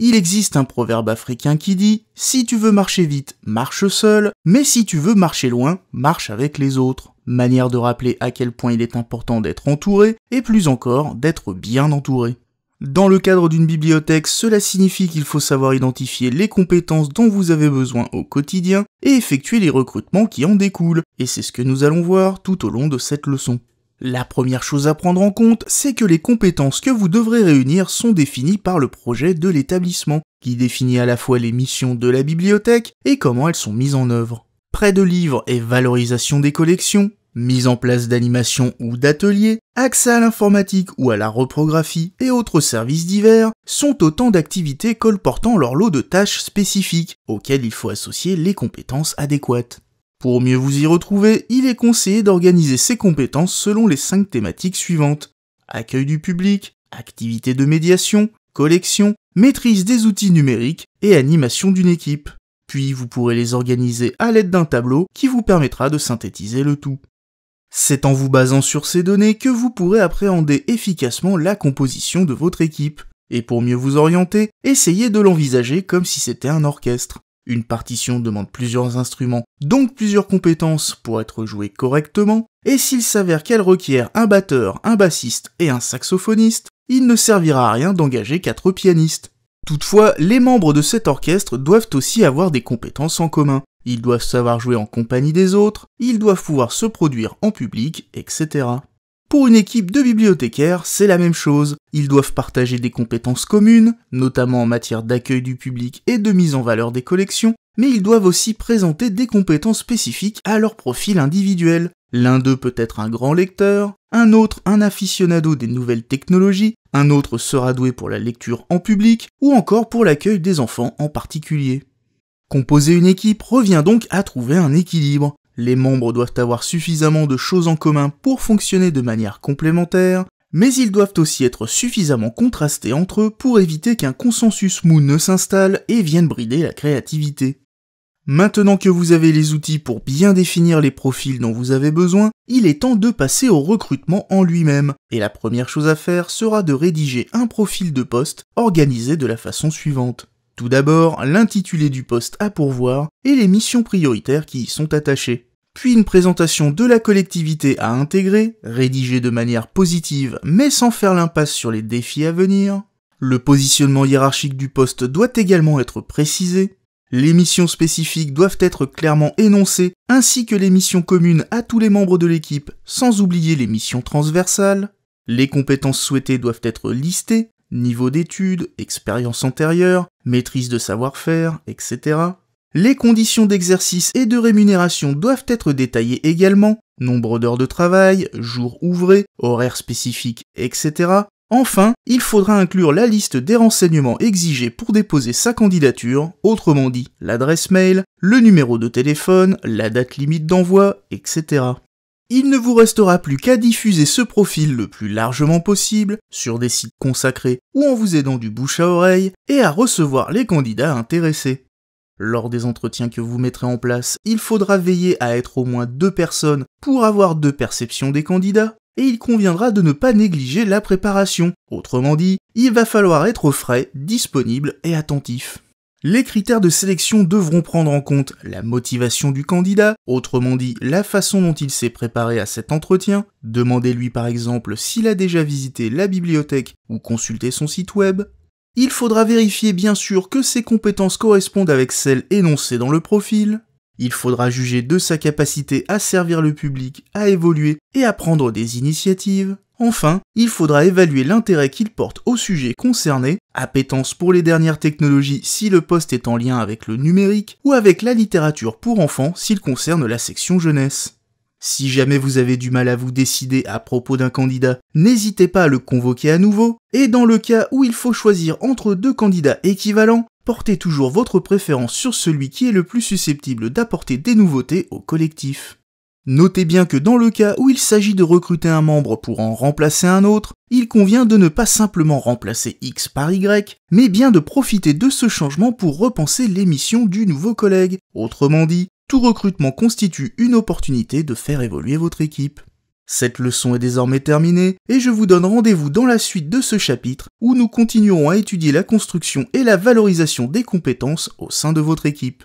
Il existe un proverbe africain qui dit Si tu veux marcher vite, marche seul, mais si tu veux marcher loin, marche avec les autres. Manière de rappeler à quel point il est important d'être entouré, et plus encore d'être bien entouré. Dans le cadre d'une bibliothèque, cela signifie qu'il faut savoir identifier les compétences dont vous avez besoin au quotidien et effectuer les recrutements qui en découlent, et c'est ce que nous allons voir tout au long de cette leçon. La première chose à prendre en compte, c'est que les compétences que vous devrez réunir sont définies par le projet de l'établissement, qui définit à la fois les missions de la bibliothèque et comment elles sont mises en œuvre. Prêt de livres et valorisation des collections, mise en place d'animations ou d'ateliers, accès à l'informatique ou à la reprographie et autres services divers sont autant d'activités colportant leur lot de tâches spécifiques auxquelles il faut associer les compétences adéquates. Pour mieux vous y retrouver, il est conseillé d'organiser ces compétences selon les cinq thématiques suivantes. Accueil du public, activité de médiation, collection, maîtrise des outils numériques et animation d'une équipe. Puis vous pourrez les organiser à l'aide d'un tableau qui vous permettra de synthétiser le tout. C'est en vous basant sur ces données que vous pourrez appréhender efficacement la composition de votre équipe. Et pour mieux vous orienter, essayez de l'envisager comme si c'était un orchestre. Une partition demande plusieurs instruments, donc plusieurs compétences pour être jouée correctement, et s'il s'avère qu'elle requiert un batteur, un bassiste et un saxophoniste, il ne servira à rien d'engager quatre pianistes. Toutefois, les membres de cet orchestre doivent aussi avoir des compétences en commun. Ils doivent savoir jouer en compagnie des autres, ils doivent pouvoir se produire en public, etc. Pour une équipe de bibliothécaires, c'est la même chose. Ils doivent partager des compétences communes, notamment en matière d'accueil du public et de mise en valeur des collections, mais ils doivent aussi présenter des compétences spécifiques à leur profil individuel. L'un d'eux peut être un grand lecteur, un autre un aficionado des nouvelles technologies, un autre sera doué pour la lecture en public, ou encore pour l'accueil des enfants en particulier. Composer une équipe revient donc à trouver un équilibre. Les membres doivent avoir suffisamment de choses en commun pour fonctionner de manière complémentaire, mais ils doivent aussi être suffisamment contrastés entre eux pour éviter qu'un consensus mou ne s'installe et vienne brider la créativité. Maintenant que vous avez les outils pour bien définir les profils dont vous avez besoin, il est temps de passer au recrutement en lui-même, et la première chose à faire sera de rédiger un profil de poste organisé de la façon suivante. Tout d'abord, l'intitulé du poste à pourvoir et les missions prioritaires qui y sont attachées. Puis une présentation de la collectivité à intégrer, rédigée de manière positive mais sans faire l'impasse sur les défis à venir. Le positionnement hiérarchique du poste doit également être précisé. Les missions spécifiques doivent être clairement énoncées, ainsi que les missions communes à tous les membres de l'équipe, sans oublier les missions transversales. Les compétences souhaitées doivent être listées, niveau d'études, expérience antérieure, maîtrise de savoir-faire, etc. Les conditions d'exercice et de rémunération doivent être détaillées également, nombre d'heures de travail, jours ouvrés, horaires spécifiques, etc. Enfin, il faudra inclure la liste des renseignements exigés pour déposer sa candidature, autrement dit l'adresse mail, le numéro de téléphone, la date limite d'envoi, etc. Il ne vous restera plus qu'à diffuser ce profil le plus largement possible sur des sites consacrés ou en vous aidant du bouche à oreille et à recevoir les candidats intéressés. Lors des entretiens que vous mettrez en place, il faudra veiller à être au moins deux personnes pour avoir deux perceptions des candidats, et il conviendra de ne pas négliger la préparation. Autrement dit, il va falloir être frais, disponible et attentif. Les critères de sélection devront prendre en compte la motivation du candidat, autrement dit la façon dont il s'est préparé à cet entretien. Demandez-lui par exemple s'il a déjà visité la bibliothèque ou consulté son site web. Il faudra vérifier bien sûr que ses compétences correspondent avec celles énoncées dans le profil. Il faudra juger de sa capacité à servir le public, à évoluer et à prendre des initiatives. Enfin, il faudra évaluer l'intérêt qu'il porte au sujet concerné, appétence pour les dernières technologies si le poste est en lien avec le numérique, ou avec la littérature pour enfants s'il concerne la section jeunesse. Si jamais vous avez du mal à vous décider à propos d'un candidat, n'hésitez pas à le convoquer à nouveau, et dans le cas où il faut choisir entre deux candidats équivalents, portez toujours votre préférence sur celui qui est le plus susceptible d'apporter des nouveautés au collectif. Notez bien que dans le cas où il s'agit de recruter un membre pour en remplacer un autre, il convient de ne pas simplement remplacer X par Y, mais bien de profiter de ce changement pour repenser l'émission du nouveau collègue. Autrement dit, tout recrutement constitue une opportunité de faire évoluer votre équipe. Cette leçon est désormais terminée et je vous donne rendez-vous dans la suite de ce chapitre où nous continuerons à étudier la construction et la valorisation des compétences au sein de votre équipe.